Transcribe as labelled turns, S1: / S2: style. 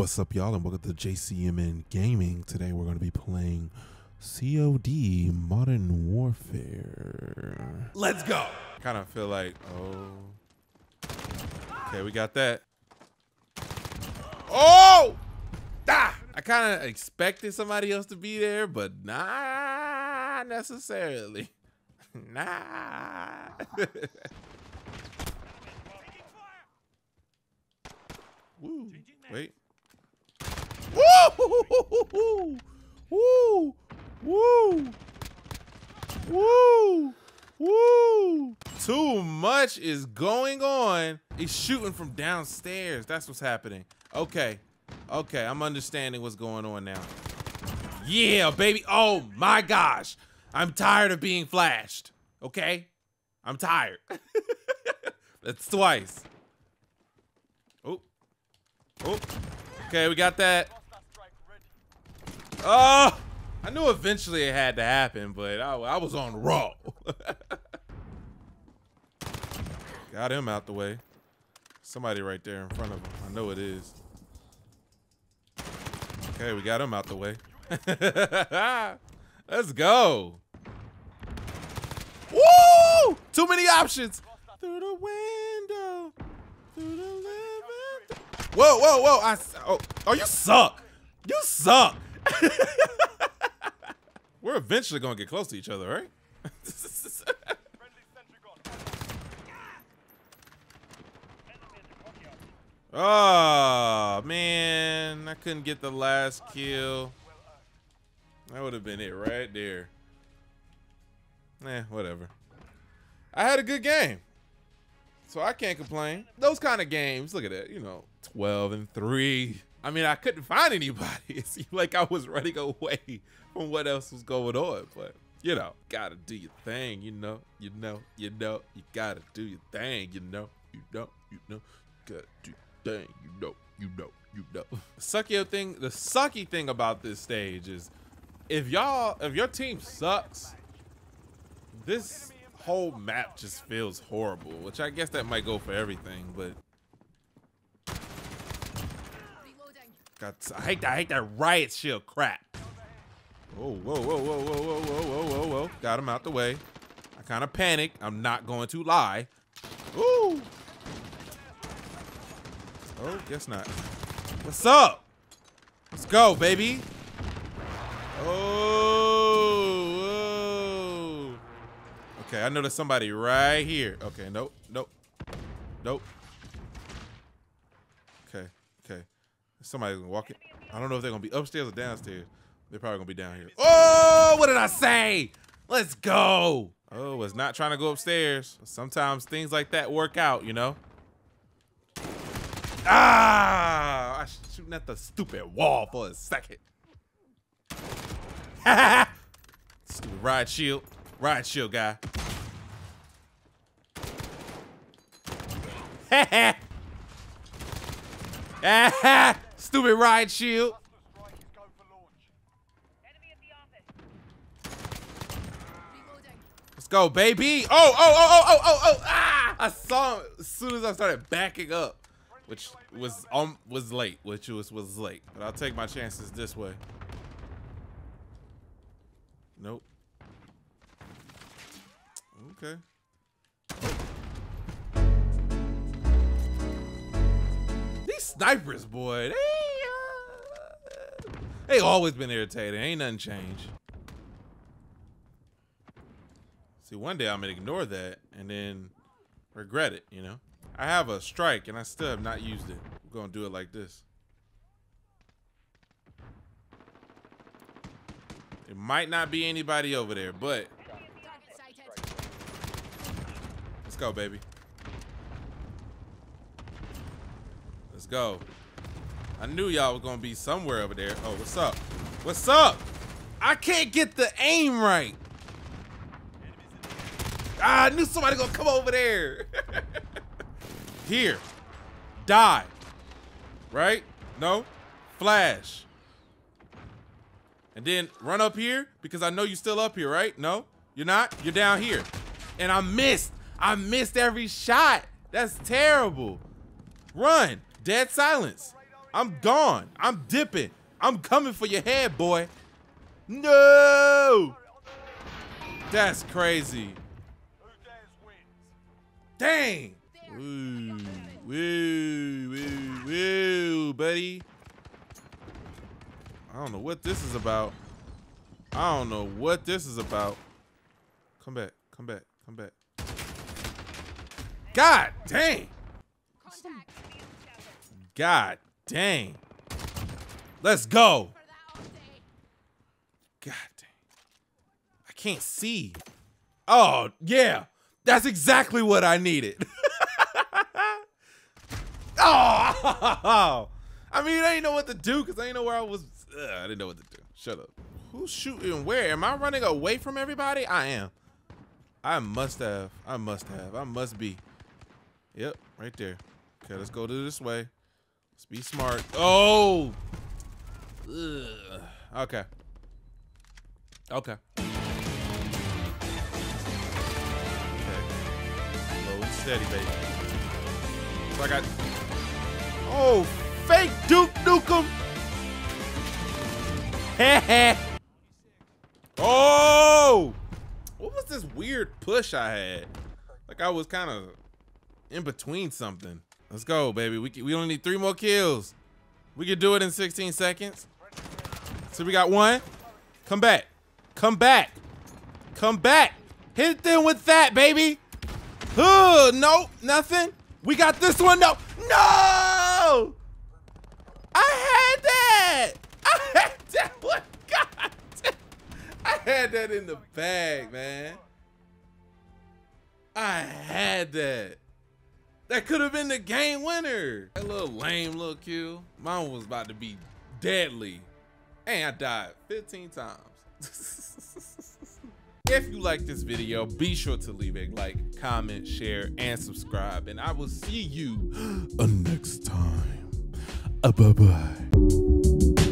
S1: What's up, y'all, and welcome to JCMN Gaming. Today we're going to be playing COD Modern Warfare.
S2: Let's go. Kind of feel like, oh. Okay, we got that. Oh! Ah! I kind of expected somebody else to be there, but not necessarily. nah. Woo. Wait. Woo! Woo! Woo! Woo! Woo! Too much is going on. He's shooting from downstairs. That's what's happening. Okay. Okay, I'm understanding what's going on now. Yeah, baby. Oh my gosh. I'm tired of being flashed. Okay? I'm tired. That's twice. Oh. Oh. Okay, we got that. Oh! I knew eventually it had to happen, but I, I was on raw. Got him out the way. Somebody right there in front of him. I know it is. Okay, we got him out the way. Let's go. Woo! Too many options. Through the window. Through the living. Whoa, whoa, whoa. I, oh, oh, you suck. You suck. We're eventually gonna get close to each other, right? oh man, I couldn't get the last kill. That would have been it right there. Eh, whatever. I had a good game. So I can't complain. Those kind of games, look at that, you know, 12 and 3. I mean, I couldn't find anybody. It seemed like I was running away from what else was going on. But, you know, gotta do your thing, you know, you know, you know, you gotta do your thing, you know, you know, you know, you gotta do your thing, you know, you know, you know. Sucky thing, the sucky thing about this stage is if y'all, if your team sucks, this whole map just feels horrible, which I guess that might go for everything, but I hate that I hate that riot shield crap. Whoa, whoa, whoa, whoa, whoa, whoa, whoa, whoa, whoa, whoa. Got him out the way. I kind of panicked. I'm not going to lie. Ooh. Oh, guess not. What's up? Let's go, baby. Oh. Okay, I know there's somebody right here. Okay, nope, nope, nope. Okay, okay. Somebody's gonna walk it. I don't know if they're gonna be upstairs or downstairs. They're probably gonna be down here. Oh, what did I say? Let's go. Oh, was not trying to go upstairs. Sometimes things like that work out, you know? Ah! I shooting at the stupid wall for a second. stupid riot shield. Riot shield guy. stupid riot shield. Let's go, baby. Oh, oh, oh, oh, oh, oh, oh. Ah! I saw him as soon as I started backing up, which was um was late, which was was late. But I'll take my chances this way. Nope. Okay. These snipers, boy, they uh, they always been irritating. Ain't nothing changed. See, one day I'm gonna ignore that and then regret it, you know? I have a strike and I still have not used it. We're gonna do it like this. It might not be anybody over there, but let's go, baby. Go. I knew y'all was gonna be somewhere over there. Oh, what's up? What's up? I can't get the aim right. Ah, I knew somebody gonna come over there. Here. Die. Right? No? Flash. And then run up here because I know you're still up here, right? No? You're not? You're down here. And I missed. I missed every shot. That's terrible. Run. Dead silence. I'm gone. I'm dipping. I'm coming for your head, boy. No! That's crazy. Dang! Woo, woo, woo, woo, buddy. I don't know what this is about. I don't know what this is about. Come back, come back, come back. God dang! God dang. Let's go. God dang. I can't see. Oh, yeah. That's exactly what I needed. oh, I mean, I didn't know what to do because I didn't know where I was. Ugh, I didn't know what to do. Shut up. Who's shooting where? Am I running away from everybody? I am. I must have. I must have. I must be. Yep, right there. Okay, let's go to this way. Let's be smart. Oh! Ugh. Okay. Okay. Okay. Low and steady, baby. So I got. Oh, fake Duke Nukem! Heh Oh! What was this weird push I had? Like I was kind of in between something. Let's go, baby. We, we only need three more kills. We can do it in 16 seconds. So we got one. Come back. Come back. Come back. Hit them with that, baby. Oh, no, nothing. We got this one. No, no. I had that. I had that one. God. I had that in the bag, man. I had that. That could have been the game winner. That little lame little kill. Mine was about to be deadly. And I died 15 times. if you like this video, be sure to leave a like, comment, share, and subscribe. And I will see you
S1: next time. Uh, bye bye.